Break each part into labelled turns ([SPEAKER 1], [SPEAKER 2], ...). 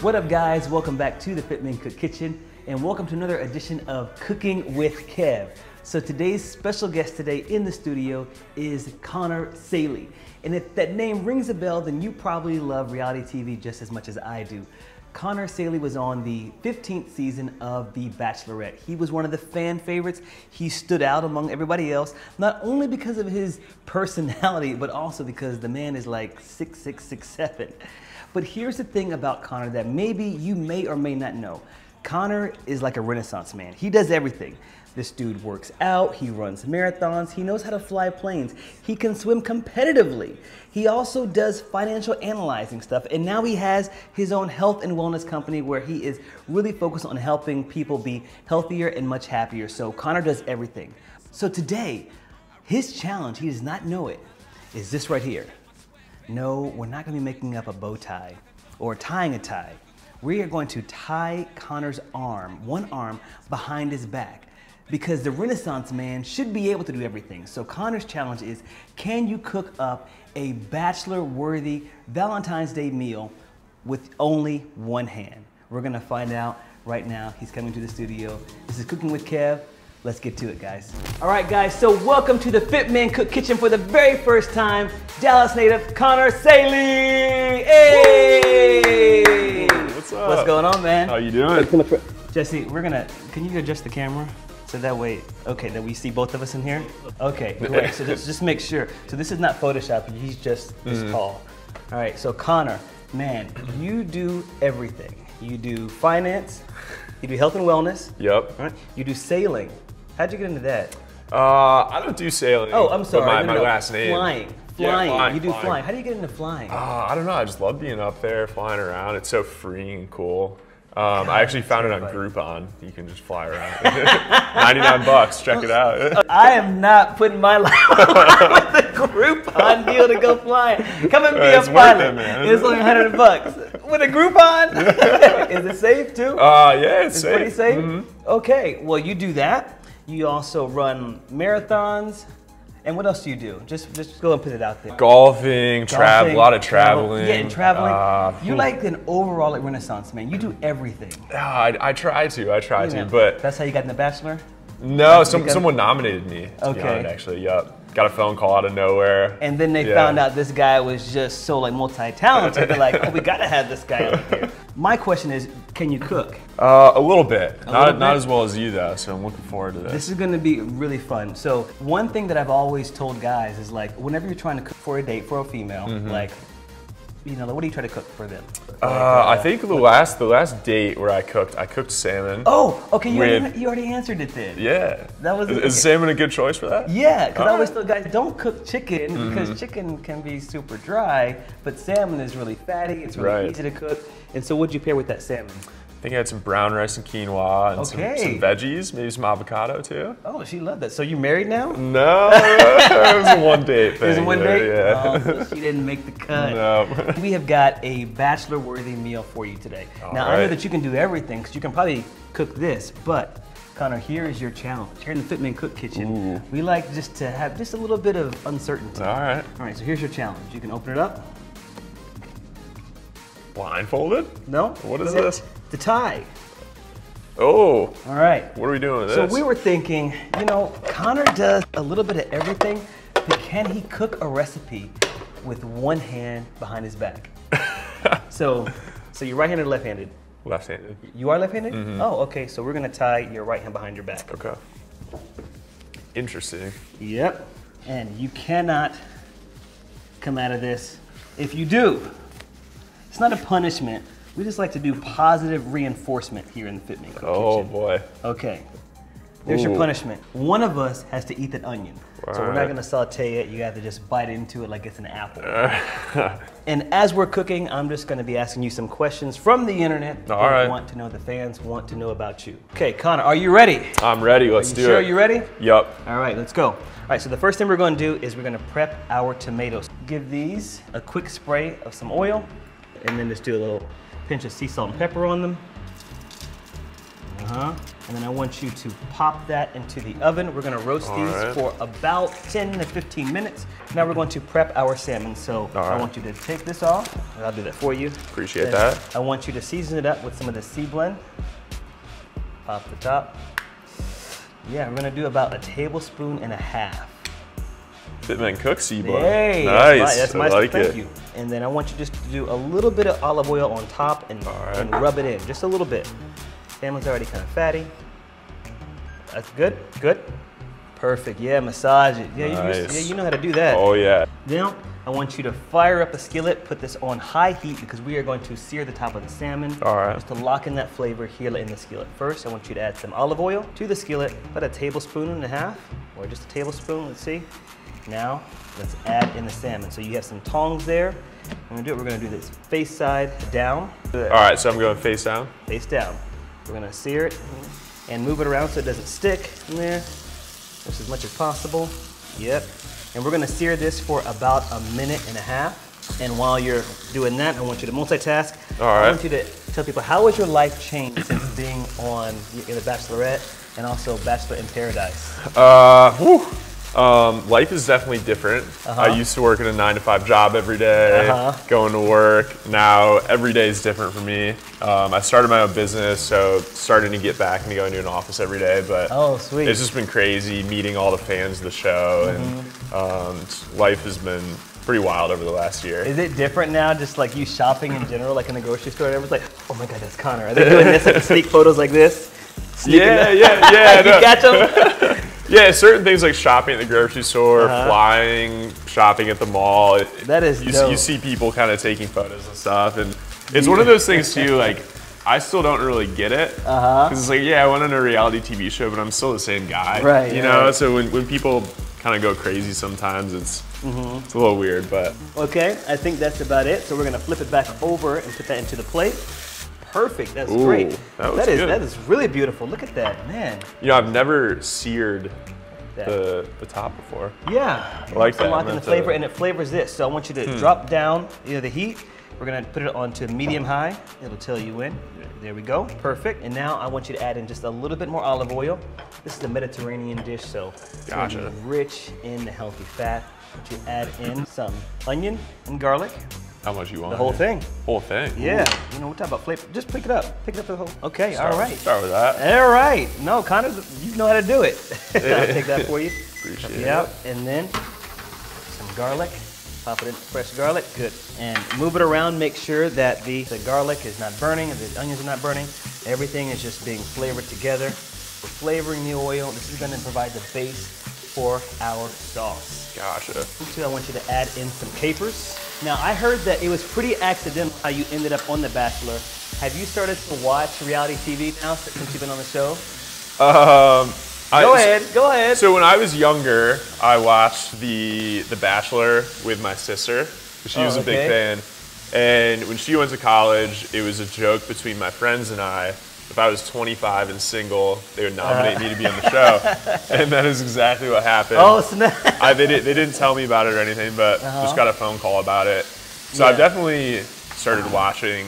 [SPEAKER 1] What up, guys? Welcome back to the Fit Men Cook Kitchen, and welcome to another edition of Cooking with Kev. So today's special guest today in the studio is Connor Saeli. And if that name rings a bell, then you probably love reality TV just as much as I do. Connor Saeli was on the 15th season of The Bachelorette. He was one of the fan favorites. He stood out among everybody else, not only because of his personality, but also because the man is like six six six seven. But here's the thing about Connor that maybe you may or may not know. Connor is like a renaissance man. He does everything. This dude works out, he runs marathons, he knows how to fly planes, he can swim competitively. He also does financial analyzing stuff, and now he has his own health and wellness company where he is really focused on helping people be healthier and much happier. So Connor does everything. So today, his challenge, he does not know it, is this right here. No, we're not gonna be making up a bow tie or tying a tie. We are going to tie Connor's arm, one arm, behind his back because the Renaissance man should be able to do everything. So Connor's challenge is, can you cook up a bachelor-worthy Valentine's Day meal with only one hand? We're gonna find out right now. He's coming to the studio. This is Cooking with Kev. Let's get to it, guys. All right, guys, so welcome to the Fit Men Cook Kitchen for the very first time. Dallas native Connor Saeli. Hey!
[SPEAKER 2] What's up?
[SPEAKER 1] What's going on, man?
[SPEAKER 2] How you doing?
[SPEAKER 1] Jesse, we're gonna, can you adjust the camera? So that way, okay, that we see both of us in here? Okay, great. So just, just make sure. So this is not Photoshop, he's just this
[SPEAKER 2] Mm-hmm.
[SPEAKER 1] tall. All right, so Connor, man, you do everything. You do finance, you do health and wellness,
[SPEAKER 2] Yep.
[SPEAKER 1] right? You do sailing. How'd you get into that?
[SPEAKER 2] Uh, I don't do sailing.
[SPEAKER 1] Oh, I'm sorry.
[SPEAKER 2] My,
[SPEAKER 1] no, no,
[SPEAKER 2] my
[SPEAKER 1] no.
[SPEAKER 2] last name.
[SPEAKER 1] Flying.
[SPEAKER 2] Yeah,
[SPEAKER 1] Flying.
[SPEAKER 2] flying,
[SPEAKER 1] You do
[SPEAKER 2] flying.
[SPEAKER 1] flying. How do you get into flying?
[SPEAKER 2] Uh, I don't know. I just love being up there, flying around. It's so free and cool. Um, I actually found it on Groupon. You can just fly around. 99 bucks. Check it out.
[SPEAKER 1] I am not putting my life on with a Groupon deal to go flying. Come and be
[SPEAKER 2] Uh,
[SPEAKER 1] a pilot.
[SPEAKER 2] it, man.
[SPEAKER 1] It's only 100 bucks. With a Groupon? Is it safe too?
[SPEAKER 2] Uh, yeah, it's,
[SPEAKER 1] it's
[SPEAKER 2] safe.
[SPEAKER 1] pretty safe?
[SPEAKER 2] Mhm.
[SPEAKER 1] Okay, well, you do that. You also run marathons. And what else do you do? Just, just go and put it out there.
[SPEAKER 2] Golfing, travel, a lot of
[SPEAKER 1] travel-
[SPEAKER 2] traveling.
[SPEAKER 1] Yeah, and traveling.
[SPEAKER 2] Uh,
[SPEAKER 1] You're like an overall like Renaissance man. You do everything.
[SPEAKER 2] yeah, I, I try to. I try
[SPEAKER 1] You
[SPEAKER 2] to.
[SPEAKER 1] know,
[SPEAKER 2] But
[SPEAKER 1] that's how you got in The Bachelor.
[SPEAKER 2] no, some,
[SPEAKER 1] because-
[SPEAKER 2] someone nominated me.
[SPEAKER 1] Okay.
[SPEAKER 2] It, actually. Yep. Got a phone call out of nowhere.
[SPEAKER 1] And then they
[SPEAKER 2] Yeah.
[SPEAKER 1] found out this guy was just so like multi-talented. They're like, oh, we gotta have this guy. My question is, can you cook?
[SPEAKER 2] Uh, a little bit. not
[SPEAKER 1] little
[SPEAKER 2] not
[SPEAKER 1] bit?
[SPEAKER 2] as well as you though. So I'm looking forward to this.
[SPEAKER 1] This is gonna be really fun. So one thing that I've always told guys is like, whenever you're trying to cook for a date for a female, like, you know, what do you try to cook for them?
[SPEAKER 2] Mm-hmm. Uh, I think the last the last date where I cooked, I cooked salmon.
[SPEAKER 1] Oh, okay, you,
[SPEAKER 2] With-
[SPEAKER 1] already, you already answered it then.
[SPEAKER 2] Yeah.
[SPEAKER 1] That was-
[SPEAKER 2] Is, is salmon a good choice for that?
[SPEAKER 1] Yeah, because I always
[SPEAKER 2] Alright.
[SPEAKER 1] tell guys don't cook chicken
[SPEAKER 2] Mm-hmm.
[SPEAKER 1] because chicken can be super dry, but salmon is really fatty. It's really
[SPEAKER 2] Right.
[SPEAKER 1] easy to cook. And so, what'd you pair with that salmon?
[SPEAKER 2] I think I had some brown rice and quinoa and some,
[SPEAKER 1] Okay.
[SPEAKER 2] some veggies, maybe some avocado too.
[SPEAKER 1] Oh, she loved that. So you married now?
[SPEAKER 2] No, it was a one date thing.
[SPEAKER 1] There's one date.
[SPEAKER 2] Yeah.
[SPEAKER 1] Oh, so she didn't make the cut.
[SPEAKER 2] No.
[SPEAKER 1] We have got a bachelor-worthy meal for you today.
[SPEAKER 2] All
[SPEAKER 1] now I know that you can do everything because you can probably cook this, but Connor, here is your challenge. Here in the Fit Men Cook Kitchen,
[SPEAKER 2] Ooh.
[SPEAKER 1] we like just to have just a little bit of uncertainty.
[SPEAKER 2] All right.
[SPEAKER 1] All right, so here's your challenge. You can open it up.
[SPEAKER 2] Blindfolded?
[SPEAKER 1] No.
[SPEAKER 2] What is this?
[SPEAKER 1] The tie.
[SPEAKER 2] Oh,
[SPEAKER 1] All right.
[SPEAKER 2] what are we doing with
[SPEAKER 1] So
[SPEAKER 2] this?
[SPEAKER 1] we were thinking, you know, Connor does a little bit of everything, but can he cook a recipe with one hand behind his back? so, so you're right-handed or left-handed?
[SPEAKER 2] left-handed.
[SPEAKER 1] You are left-handed?
[SPEAKER 2] Mm-hmm.
[SPEAKER 1] Oh, okay. So we're gonna tie your right hand behind your back.
[SPEAKER 2] Okay. Interesting.
[SPEAKER 1] Yep. And you cannot come out of this. If you do, it's not a punishment. We just like to do positive reinforcement here in the Fit Men Cook
[SPEAKER 2] Oh
[SPEAKER 1] Kitchen.
[SPEAKER 2] boy.
[SPEAKER 1] Okay. There's your punishment. One of us has to eat that onion. so we're not gonna saute it. You have to just bite into it like it's an apple. and as we're cooking, I'm just gonna be asking you some questions from the internet that
[SPEAKER 2] Alright.
[SPEAKER 1] want to know, the fans want to know about you. Okay, Connor, are you ready?
[SPEAKER 2] I'm ready. Let's do
[SPEAKER 1] sure
[SPEAKER 2] it.
[SPEAKER 1] Sure, you ready?
[SPEAKER 2] Yup.
[SPEAKER 1] All right, let's go. All right, so the first thing we're going to do is we're going to prep our tomatoes. Give these a quick spray of some oil, and then just do a little pinch of sea salt and pepper on them. Uh-huh. And then I want you to pop that into the oven. We're gonna roast
[SPEAKER 2] All
[SPEAKER 1] these
[SPEAKER 2] right.
[SPEAKER 1] for about 10 to 15 minutes. Now we're going to prep our salmon. So
[SPEAKER 2] All
[SPEAKER 1] I
[SPEAKER 2] right.
[SPEAKER 1] want you to take this off, and I'll do that for you.
[SPEAKER 2] Appreciate
[SPEAKER 1] Then
[SPEAKER 2] that.
[SPEAKER 1] I want you to season it up with some of the sea blend. Pop the top. Yeah, we're gonna do about a tablespoon and a half.
[SPEAKER 2] Fit Men Cook sea blend.
[SPEAKER 1] Hey,
[SPEAKER 2] nice.
[SPEAKER 1] that's my,
[SPEAKER 2] I
[SPEAKER 1] that's
[SPEAKER 2] like
[SPEAKER 1] thank
[SPEAKER 2] it.
[SPEAKER 1] you. And then I want you just to do a little bit of olive oil on top and,
[SPEAKER 2] right.
[SPEAKER 1] and rub it in, just a little bit. Salmon's already kind of fatty. That's good, good. Perfect, yeah, massage it. Yeah, you, yeah, you know how to do that.
[SPEAKER 2] Oh yeah.
[SPEAKER 1] Now, I want you to fire up a skillet, put this on high heat because we are going to sear the top of the salmon.
[SPEAKER 2] All right.
[SPEAKER 1] Just to lock in that flavor here in the skillet. First, I want you to add some olive oil to the skillet, about a tablespoon and a half, or just a tablespoon, let's see. Now, let's add in the salmon. So you have some tongs there. We're gonna do it, we're gonna do this face side down,
[SPEAKER 2] All right, so I'm going face down.
[SPEAKER 1] face down. We're gonna sear it and move it around so it doesn't stick in there, just as much as possible. Yep. And we're gonna sear this for about a minute and a half. And while you're doing that, I want you to multitask.
[SPEAKER 2] All
[SPEAKER 1] I want you to tell people how has your life changed since being on The Bachelorette and also Bachelor in Paradise?
[SPEAKER 2] Uh, whew. Um, life is definitely different.
[SPEAKER 1] Uh-huh.
[SPEAKER 2] I used to work in a nine to five job every day,
[SPEAKER 1] Uh-huh.
[SPEAKER 2] going to work. Now every day is different for me. Um, I started my own business, so starting to get back into going to an office every day. But
[SPEAKER 1] Oh, sweet.
[SPEAKER 2] it's just been crazy meeting all the fans of the show,
[SPEAKER 1] Mm-hmm.
[SPEAKER 2] and um, life has been pretty wild over the last year.
[SPEAKER 1] Is it different now, just like you shopping in general, like in the grocery store? Everyone's like, oh my God, that's Connor. Are they doing this, like sneak photos like this? Sneaking
[SPEAKER 2] yeah, yeah, yeah.
[SPEAKER 1] you
[SPEAKER 2] no.
[SPEAKER 1] catch them?
[SPEAKER 2] Yeah, certain things like shopping at the grocery store,
[SPEAKER 1] Uh-huh.
[SPEAKER 2] flying, shopping at the mall. it-
[SPEAKER 1] That is
[SPEAKER 2] you, see people kind of taking photos and stuff, and it's one of those things too. Like I still don't really get it because
[SPEAKER 1] Uh-huh.
[SPEAKER 2] it's like, yeah, I went on a reality TV show, but I'm still the same guy,
[SPEAKER 1] Right,
[SPEAKER 2] You
[SPEAKER 1] yeah.
[SPEAKER 2] know, so when, when people kind of go crazy, sometimes it's
[SPEAKER 1] Mm-hmm.
[SPEAKER 2] it's a little weird, but
[SPEAKER 1] Okay, I think that's about it. So we're gonna flip it back over and put that into the plate. Perfect. That's
[SPEAKER 2] Ooh,
[SPEAKER 1] great.
[SPEAKER 2] that
[SPEAKER 1] that is
[SPEAKER 2] good.
[SPEAKER 1] that is really beautiful. Look at that, man.
[SPEAKER 2] you know, I've never seared the the top before.
[SPEAKER 1] Yeah,
[SPEAKER 2] I like that.
[SPEAKER 1] lock the flavor, and it flavors this. So I want you to
[SPEAKER 2] Hmm.
[SPEAKER 1] drop down you know, the heat. We're gonna put it onto medium high. It'll tell you when. There we go. Perfect. And now I want you to add in just a little bit more olive oil. This is a Mediterranean dish, so it's gonna be
[SPEAKER 2] Gotcha.
[SPEAKER 1] rich in the healthy fat. I want you to add in some onion and garlic.
[SPEAKER 2] How much you want?
[SPEAKER 1] The whole thing.
[SPEAKER 2] Whole thing.
[SPEAKER 1] Yeah,
[SPEAKER 2] Ooh.
[SPEAKER 1] you know, we're talking about flavor. Just pick it up. Pick it up for the whole. Okay,
[SPEAKER 2] Start,
[SPEAKER 1] all right.
[SPEAKER 2] Start with that.
[SPEAKER 1] All right. No, Connor's, you know how to do it. I'll take that for you.
[SPEAKER 2] Appreciate
[SPEAKER 1] Yep. And then some garlic. Pop it in, fresh garlic. Good. And move it around. Make sure that the, the garlic is not burning, the onions are not burning. Everything is just being flavored together. We're flavoring the oil. This is going to provide the base for our sauce.
[SPEAKER 2] Gotcha.
[SPEAKER 1] Two, I want you to add in some capers. Now, I heard that it was pretty accidental how you ended up on The Bachelor. Have you started to watch reality TV now since you've been on the show?
[SPEAKER 2] Um, I-
[SPEAKER 1] Go ahead, go ahead.
[SPEAKER 2] So when I was younger, I watched the The Bachelor with my sister. She
[SPEAKER 1] Oh,
[SPEAKER 2] was a big fan. And when she went to college, it was a joke between my friends and I. If I was 25 and single, they would nominate uh. me to be on the show. And that is exactly what happened.
[SPEAKER 1] oh, snap.
[SPEAKER 2] I, they, did, they didn't tell me about it or anything, but uh-huh. just got a phone call about it. So I've definitely started watching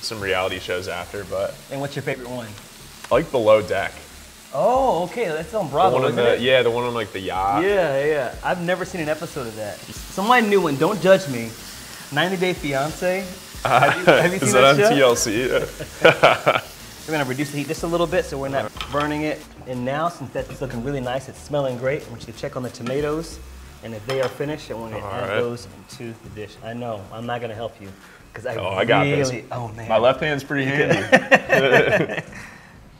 [SPEAKER 2] some reality shows after, but
[SPEAKER 1] and what's your favorite one?
[SPEAKER 2] I like Below Deck.
[SPEAKER 1] Oh, okay. That's on
[SPEAKER 2] The
[SPEAKER 1] Bravo,
[SPEAKER 2] one on the, yeah, the one on like the yacht.
[SPEAKER 1] Yeah, yeah. I've never seen an episode of that. So my new one, don't judge me. 90 Day Fiance. Have you, have you seen
[SPEAKER 2] Is
[SPEAKER 1] that,
[SPEAKER 2] that on
[SPEAKER 1] show?
[SPEAKER 2] TLC?
[SPEAKER 1] We're gonna reduce the heat just a little bit so we're not burning it. And now, since that's looking really nice, it's smelling great, I want you to check on the tomatoes. And if they are finished, I want to
[SPEAKER 2] All
[SPEAKER 1] add
[SPEAKER 2] right.
[SPEAKER 1] those into the dish. I know, I'm not gonna help you. Because I
[SPEAKER 2] Oh, I got this.
[SPEAKER 1] really, oh man.
[SPEAKER 2] My left hand's pretty handy.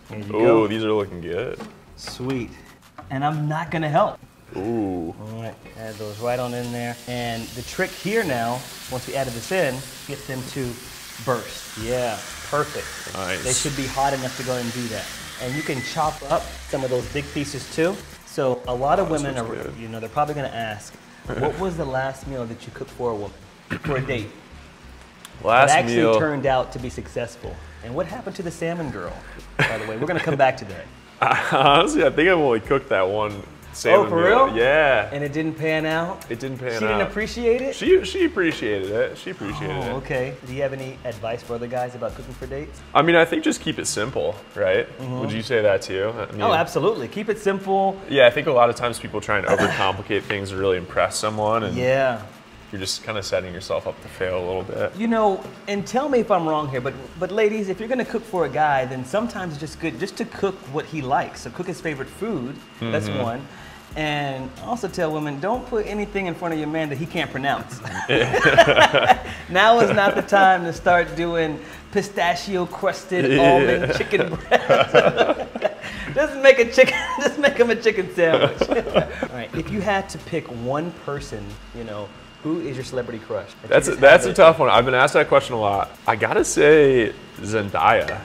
[SPEAKER 1] Here you
[SPEAKER 2] Ooh,
[SPEAKER 1] go.
[SPEAKER 2] these are looking good.
[SPEAKER 1] Sweet. And I'm not gonna help.
[SPEAKER 2] Ooh.
[SPEAKER 1] All right, add those right on in there. And the trick here now, once we added this in, get them to burst. Yeah, perfect.
[SPEAKER 2] Nice.
[SPEAKER 1] They should be hot enough to go and do that. And you can chop up some of those big pieces too. So a lot of
[SPEAKER 2] Oh,
[SPEAKER 1] women are,
[SPEAKER 2] good.
[SPEAKER 1] you know, they're probably gonna ask, what was the last meal that you cooked for a woman for a date?
[SPEAKER 2] Last
[SPEAKER 1] It actually
[SPEAKER 2] meal.
[SPEAKER 1] turned out to be successful. And what happened to the salmon girl? By the way, we're gonna come back to that.
[SPEAKER 2] Honestly, I think I've only cooked that one salmon
[SPEAKER 1] for
[SPEAKER 2] meal.
[SPEAKER 1] real?
[SPEAKER 2] Yeah.
[SPEAKER 1] And it didn't pan out.
[SPEAKER 2] it didn't pan
[SPEAKER 1] she
[SPEAKER 2] out.
[SPEAKER 1] She didn't appreciate it.
[SPEAKER 2] She she appreciated it. She appreciated
[SPEAKER 1] Oh,
[SPEAKER 2] it.
[SPEAKER 1] okay. Do you have any advice for other guys about cooking for dates?
[SPEAKER 2] I mean, I think just keep it simple, right? Would you say that too? I mean,
[SPEAKER 1] Oh, absolutely. Keep it simple.
[SPEAKER 2] Yeah, I think a lot of times people try and overcomplicate things to really impress someone, and
[SPEAKER 1] Yeah.
[SPEAKER 2] you're just kind of setting yourself up to fail a little bit.
[SPEAKER 1] You know, and tell me if I'm wrong here, but but ladies, if you're gonna cook for a guy, then sometimes it's just good just to cook what he likes. So cook his favorite food. That's
[SPEAKER 2] Mm-hmm.
[SPEAKER 1] one. And also tell women, don't put anything in front of your man that he can't pronounce. now is not the time to start doing pistachio crusted
[SPEAKER 2] Yeah.
[SPEAKER 1] almond chicken breast. just make a chicken. Just make him a chicken sandwich. All right. If you had to pick one person, you know, who is your celebrity crush?
[SPEAKER 2] That's a, that's a tough one. I've been asked that question a lot. I gotta say Zendaya,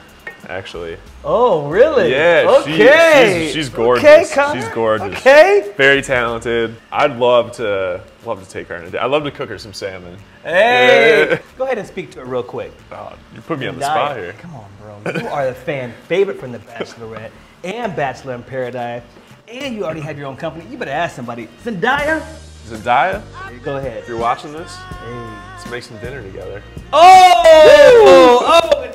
[SPEAKER 2] actually.
[SPEAKER 1] Oh, really?
[SPEAKER 2] Yeah, she-
[SPEAKER 1] Okay.
[SPEAKER 2] she's- she's gorgeous.
[SPEAKER 1] Okay, Connor.
[SPEAKER 2] She's gorgeous.
[SPEAKER 1] Okay.
[SPEAKER 2] Very talented. I'd love to love to take her in a day. I'd love to cook her some salmon.
[SPEAKER 1] Hey.
[SPEAKER 2] Yeah.
[SPEAKER 1] Go ahead and speak to her real quick.
[SPEAKER 2] Oh, you put me on the spot here.
[SPEAKER 1] Come on, bro. You are the fan favorite from The Bachelorette and Bachelor in Paradise, and you already have your own company. You better ask somebody. Zendaya.
[SPEAKER 2] Zendaya,
[SPEAKER 1] Go ahead.
[SPEAKER 2] if you're watching this,
[SPEAKER 1] Hey.
[SPEAKER 2] let's make some dinner together.
[SPEAKER 1] Oh! Oh!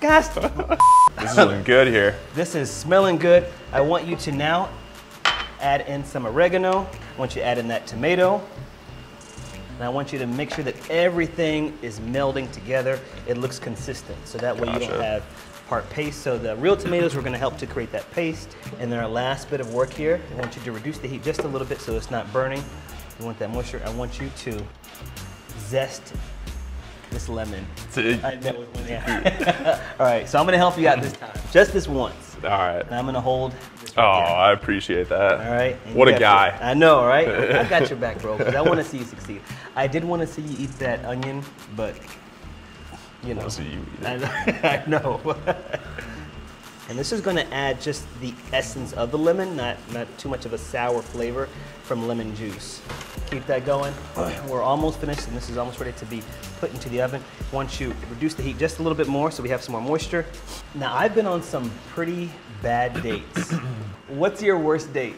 [SPEAKER 1] Guys,
[SPEAKER 2] This is looking good here.
[SPEAKER 1] this is smelling good. I want you to now add in some oregano. I want you to add in that tomato. And I want you to make sure that everything is melding together. It looks consistent. So that way you don't have part paste. So the real tomatoes are gonna help to create that paste. And then our last bit of work here, I want you to reduce the heat just a little bit so it's not burning. You want that moisture. I want you to zest this lemon. I know. Yeah. All right, so I'm gonna help you out this time. Just this once.
[SPEAKER 2] All right.
[SPEAKER 1] And I'm gonna hold
[SPEAKER 2] Oh. I appreciate that.
[SPEAKER 1] All right. And
[SPEAKER 2] What a guy.
[SPEAKER 1] I know, right? I got your back, bro. Because I want to see you succeed. I did want to see you eat that onion, but you know.
[SPEAKER 2] see you eat it.
[SPEAKER 1] I know. I know. And this is going to add just the essence of the lemon, not not too much of a sour flavor from lemon juice. Keep that going. We're almost finished, and this is almost ready to be put into the oven. Once you reduce the heat just a little bit more, so we have some more moisture. Now I've been on some pretty bad dates. What's your worst date?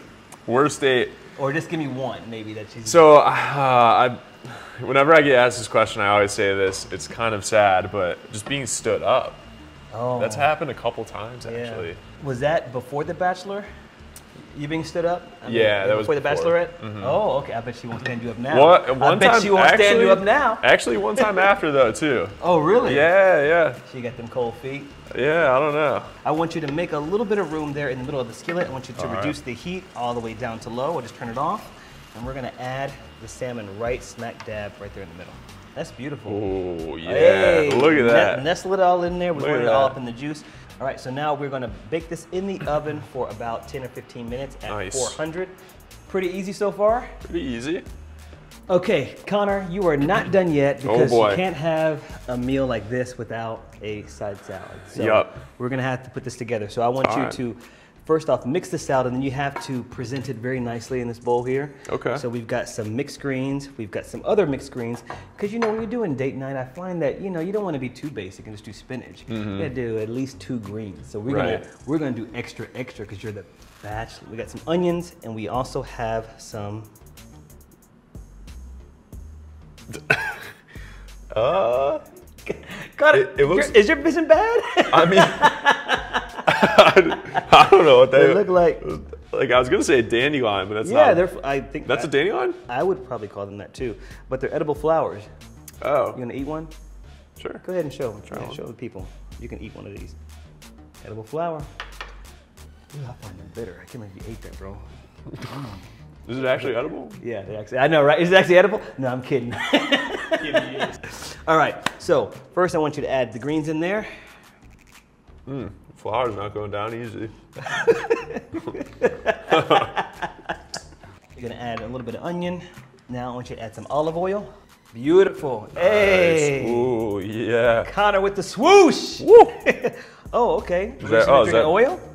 [SPEAKER 2] Worst date.
[SPEAKER 1] Or just give me one, maybe that she's.
[SPEAKER 2] So, uh, I, whenever I get asked this question, I always say this. It's kind of sad, but just being stood up.
[SPEAKER 1] Oh,
[SPEAKER 2] That's happened a couple times,
[SPEAKER 1] yeah.
[SPEAKER 2] actually.
[SPEAKER 1] Was that before The Bachelor? You being stood up? I
[SPEAKER 2] Yeah, that was
[SPEAKER 1] before The
[SPEAKER 2] before. Mm-hmm.
[SPEAKER 1] Bachelorette. Oh, okay. I bet she won't stand you up now.
[SPEAKER 2] What,
[SPEAKER 1] I bet
[SPEAKER 2] time,
[SPEAKER 1] she won't stand you up now.
[SPEAKER 2] Actually, one time after though, too.
[SPEAKER 1] Oh, really?
[SPEAKER 2] Yeah, yeah,
[SPEAKER 1] She got them cold feet.
[SPEAKER 2] yeah. I don't know.
[SPEAKER 1] I want you to make a little bit of room there in the middle of the skillet. I want you to
[SPEAKER 2] All right.
[SPEAKER 1] reduce the heat all the way down to low. I'll just turn it off. And we're gonna add the salmon right smack dab right there in the middle. That's beautiful.
[SPEAKER 2] Oh yeah,
[SPEAKER 1] Hey,
[SPEAKER 2] look at that.
[SPEAKER 1] nestle it all in there. We
[SPEAKER 2] Look
[SPEAKER 1] put it all up in the juice. All right, so now we're gonna bake this in the oven for about 10 or 15 minutes at
[SPEAKER 2] Nice.
[SPEAKER 1] 400. Pretty easy so far.
[SPEAKER 2] Pretty easy.
[SPEAKER 1] Okay, Connor, you are not done yet oh, because
[SPEAKER 2] Oh,
[SPEAKER 1] you can't have a meal like this without a side salad. So
[SPEAKER 2] Yup.
[SPEAKER 1] we're gonna have to put this together. So I want
[SPEAKER 2] All
[SPEAKER 1] you
[SPEAKER 2] right.
[SPEAKER 1] to first off mix this out, and then you have to present it very nicely in this bowl here.
[SPEAKER 2] Okay.
[SPEAKER 1] So we've got some mixed greens, we've got some other mixed greens. Because you know when you're doing date night, I find that you know you don't want to be too basic and just do spinach. You gotta do at least two greens. So we're
[SPEAKER 2] Mm-hmm. Right.
[SPEAKER 1] gonna we're gonna do extra extra because you're the bachelor. We got some onions and we also have some
[SPEAKER 2] Uh,
[SPEAKER 1] Got
[SPEAKER 2] It- it looks-
[SPEAKER 1] is your vision bad?
[SPEAKER 2] I mean, I don't know what they,
[SPEAKER 1] They look like-
[SPEAKER 2] Like I was gonna say a dandelion, but that's
[SPEAKER 1] yeah,
[SPEAKER 2] not.
[SPEAKER 1] they're. I think
[SPEAKER 2] that's a
[SPEAKER 1] I,
[SPEAKER 2] dandelion.
[SPEAKER 1] I would probably call them that too, but they're edible flowers.
[SPEAKER 2] Oh,
[SPEAKER 1] You gonna eat one?
[SPEAKER 2] sure.
[SPEAKER 1] Go ahead and show.
[SPEAKER 2] Try
[SPEAKER 1] Yeah, show the people. You can eat one of these. Edible flower. Ooh, I find them bitter. I can't believe you ate that, bro.
[SPEAKER 2] Is it actually edible?
[SPEAKER 1] Yeah, they actually. I know, right? Is it actually edible? No, I'm kidding. All right. So first, I want you to add the greens in there. Hmm.
[SPEAKER 2] Flour's not going down easy.
[SPEAKER 1] You're gonna add a little bit of onion. Now I want you to add some olive oil. Beautiful. Hey.
[SPEAKER 2] Nice. Ooh, yeah.
[SPEAKER 1] Connor with the swoosh.
[SPEAKER 2] Woo!
[SPEAKER 1] Oh, okay. Is
[SPEAKER 2] that- oh, is that-
[SPEAKER 1] oil?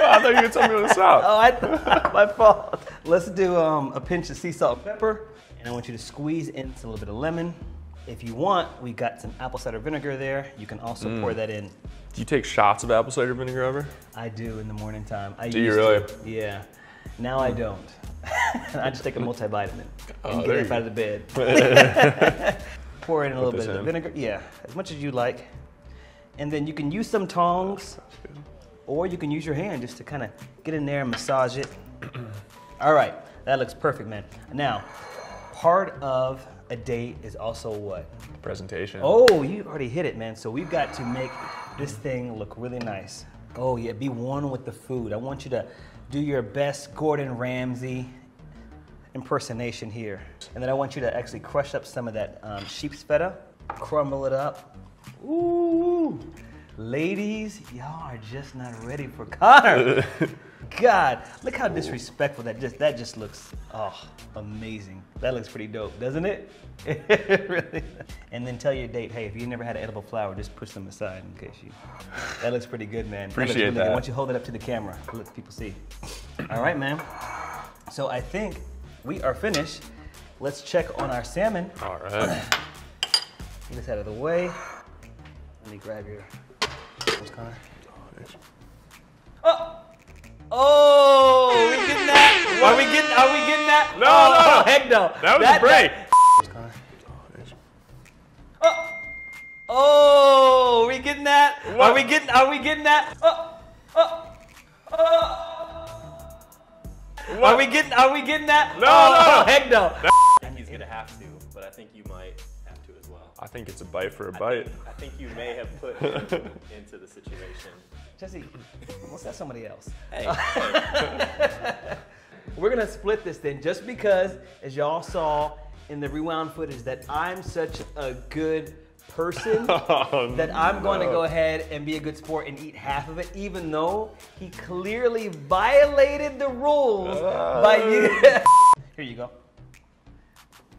[SPEAKER 2] Oh, I thought you were telling me on the south.
[SPEAKER 1] Oh, I, my fault. Let's do um, a pinch of sea salt and pepper. And I want you to squeeze in some little bit of lemon. If you want, we got some apple cider vinegar there. You can also
[SPEAKER 2] Mm.
[SPEAKER 1] pour that in.
[SPEAKER 2] Do you take shots of apple cider vinegar ever?
[SPEAKER 1] I do in the morning time. I
[SPEAKER 2] Do you really?
[SPEAKER 1] To. Yeah. Now I don't. I just take a multivitamin
[SPEAKER 2] Oh,
[SPEAKER 1] and get up out of the bed. pour in a little bit of the vinegar. Yeah, as much as you like. And then you can use some tongs, or you can use your hand just to kind of get in there and massage it. All right, that looks perfect, man. Now, part of a date is also what?
[SPEAKER 2] Presentation.
[SPEAKER 1] Oh, you already hit it, man. So we've got to make this thing look really nice. Oh yeah, be one with the food. I want you to do your best Gordon Ramsay impersonation here. And then I want you to actually crush up some of that um, sheep's feta, crumble it up. Ooh, ladies, y'all are just not ready for Connor. God, look how disrespectful that just that just looks. Oh, amazing. That looks pretty dope, doesn't it? really. And then tell your date, hey, if you never had an edible flower, just push them aside in case you. That looks pretty good, man. That
[SPEAKER 2] Appreciate
[SPEAKER 1] really Good.
[SPEAKER 2] that.
[SPEAKER 1] Why don't you hold it up to the camera? Let people see. All right, man. So I think we are finished. Let's check on our salmon.
[SPEAKER 2] All right.
[SPEAKER 1] Get this out of the way. Let me grab your. What's Connor? Oh! Oh! We getting that? Are we getting? Are we getting that?
[SPEAKER 2] No,
[SPEAKER 1] oh,
[SPEAKER 2] no.
[SPEAKER 1] Oh, heck no.
[SPEAKER 2] That was a break.
[SPEAKER 1] What's Connor? Oh! Oh! we getting that? Are we getting? Are we getting that? Oh! Oh! Oh! Are we getting? Are we getting that?
[SPEAKER 2] No,
[SPEAKER 1] oh,
[SPEAKER 2] no.
[SPEAKER 1] Oh, heck no.
[SPEAKER 3] I think he's gonna have to, but I think you might
[SPEAKER 2] I think it's a bite for a
[SPEAKER 3] I
[SPEAKER 2] bite.
[SPEAKER 3] think, I think you may have put him into the situation.
[SPEAKER 1] Jesse, what's that? Somebody else.
[SPEAKER 3] Hey, hey,
[SPEAKER 1] We're gonna split this then, just because, as y'all saw in the rewound footage, that I'm such a good person
[SPEAKER 2] Oh,
[SPEAKER 1] that I'm going to go ahead and be a good sport and eat half of it, even though he clearly violated the rules by uh. you. Here you go.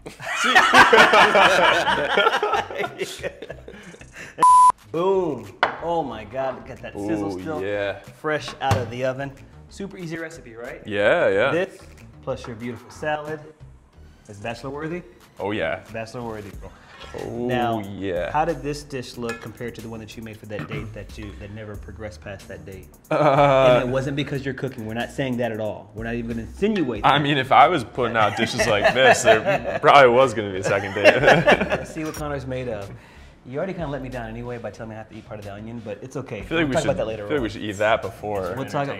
[SPEAKER 1] Boom. Oh my God, look at that sizzle
[SPEAKER 2] Ooh,
[SPEAKER 1] still
[SPEAKER 2] yeah.
[SPEAKER 1] fresh out of the oven. Super easy recipe, right?
[SPEAKER 2] Yeah, yeah.
[SPEAKER 1] This plus your beautiful salad is bachelor worthy.
[SPEAKER 2] Oh yeah.
[SPEAKER 1] Bachelor worthy.
[SPEAKER 2] Oh
[SPEAKER 1] Now,
[SPEAKER 2] yeah.
[SPEAKER 1] how did this dish look compared to the one that you made for that date that you that never progressed past that date?
[SPEAKER 2] Uh,
[SPEAKER 1] and it wasn't because you're cooking. We're not saying that at all. We're not even going to insinuate. That.
[SPEAKER 2] I mean, if I was putting out dishes like this, there probably was going to be a second date.
[SPEAKER 1] Let's see what Connor's made of. You already kind of let me down anyway by telling me I have to eat part of the onion, but it's okay.
[SPEAKER 2] I feel like
[SPEAKER 1] we'll
[SPEAKER 2] we
[SPEAKER 1] talk
[SPEAKER 2] should.
[SPEAKER 1] about that later.
[SPEAKER 2] I feel like we should eat that before.
[SPEAKER 1] We'll talk
[SPEAKER 2] this.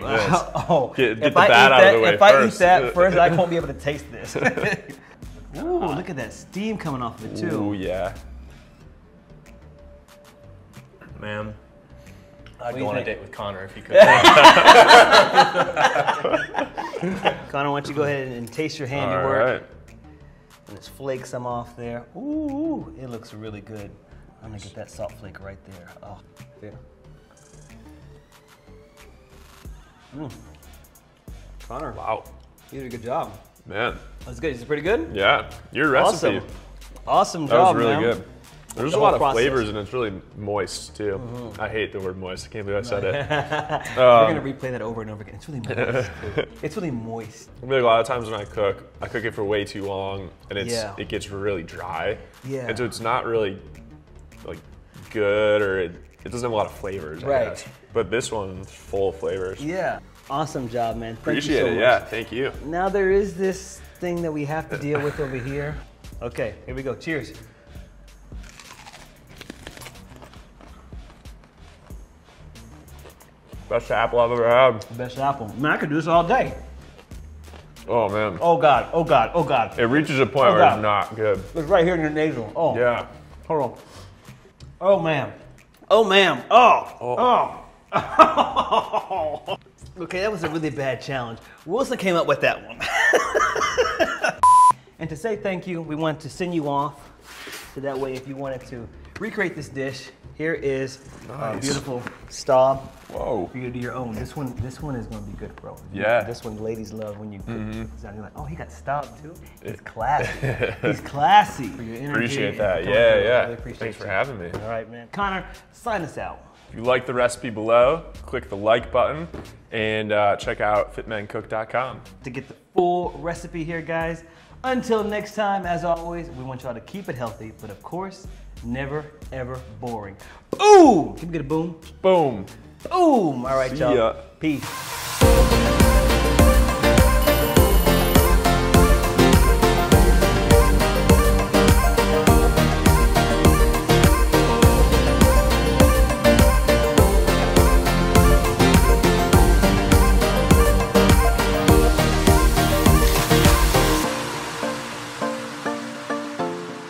[SPEAKER 1] Oh,
[SPEAKER 2] Get- get
[SPEAKER 1] if
[SPEAKER 2] the
[SPEAKER 1] I
[SPEAKER 2] bad
[SPEAKER 1] eat
[SPEAKER 2] out of
[SPEAKER 1] that,
[SPEAKER 2] the way
[SPEAKER 1] if I eat
[SPEAKER 2] first.
[SPEAKER 1] that first, I won't be able to taste this. Ooh, look at that steam coming off of it too.
[SPEAKER 2] Ooh yeah.
[SPEAKER 3] ma'am. I'd
[SPEAKER 1] do
[SPEAKER 3] go
[SPEAKER 1] you
[SPEAKER 3] on a date with Connor if you could.
[SPEAKER 1] Connor, why don't you go ahead and taste your
[SPEAKER 2] All
[SPEAKER 1] handiwork?
[SPEAKER 2] right.
[SPEAKER 1] And let's flake some off there. Ooh, it looks really good. I'm gonna get that salt flake right there. Oh, there. Mm. Connor,
[SPEAKER 2] Wow.
[SPEAKER 1] you did a good job.
[SPEAKER 2] Man.
[SPEAKER 1] That's good. Is it pretty good?
[SPEAKER 2] Yeah. Your recipe.
[SPEAKER 1] Awesome. Awesome job,
[SPEAKER 2] That was really
[SPEAKER 1] man.
[SPEAKER 2] good. There's
[SPEAKER 1] The
[SPEAKER 2] a lot of
[SPEAKER 1] process.
[SPEAKER 2] flavors and it's really moist too. I hate the word moist. I can't believe I said it.
[SPEAKER 1] We're
[SPEAKER 2] Um,
[SPEAKER 1] gonna replay that over and over again. It's really moist. it's really moist.
[SPEAKER 2] I like a lot of times when I cook, I cook it for way too long, and it's
[SPEAKER 1] Yeah.
[SPEAKER 2] it gets really dry.
[SPEAKER 1] Yeah.
[SPEAKER 2] And so it's not really like good, or it, it doesn't have a lot of flavors.
[SPEAKER 1] Right.
[SPEAKER 2] But this one's full of flavors.
[SPEAKER 1] Yeah. Awesome job, man. Thank
[SPEAKER 2] Appreciate
[SPEAKER 1] you so
[SPEAKER 2] it.
[SPEAKER 1] much.
[SPEAKER 2] Yeah. Thank you.
[SPEAKER 1] Now there is this thing that we have to deal with over here. Okay, here we go. Cheers.
[SPEAKER 2] Best apple I've ever had.
[SPEAKER 1] Best apple. Man, I could do this all day.
[SPEAKER 2] Oh man.
[SPEAKER 1] Oh God. Oh God. Oh God.
[SPEAKER 2] It reaches a point
[SPEAKER 1] Oh,
[SPEAKER 2] where it's not good.
[SPEAKER 1] It's right here in your nasal. Oh.
[SPEAKER 2] Yeah.
[SPEAKER 1] Hold on. Oh man. Oh ma'am. Oh. Oh. oh. oh. Okay, that was a really bad challenge. Wilson came up with that one. and to say thank you, we want to send you off. So that way, if you wanted to recreate this dish, here is a
[SPEAKER 2] Nice.
[SPEAKER 1] beautiful staub
[SPEAKER 2] Whoa.
[SPEAKER 1] for you to do your own. This one, this one is gonna be good, bro.
[SPEAKER 2] Yeah.
[SPEAKER 1] This one, ladies love when you cook. Mm-hmm. You're like, oh, he got staub too. He's classy. He's classy. For your energy
[SPEAKER 2] Appreciate that. Yeah.
[SPEAKER 1] I
[SPEAKER 2] yeah.
[SPEAKER 1] really appreciate
[SPEAKER 2] Thanks for
[SPEAKER 1] you.
[SPEAKER 2] having me.
[SPEAKER 1] All right, man. Connor, sign us out.
[SPEAKER 2] If you like the recipe below, click the like button and uh, check out fitmencook.com.
[SPEAKER 1] To get the full recipe here, guys, Until next time, as always, we want y'all to keep it healthy, but of course, never ever boring. Boom! Can we get a boom?
[SPEAKER 2] Boom.
[SPEAKER 1] Boom! All right, y'all.
[SPEAKER 2] ya.
[SPEAKER 1] Peace.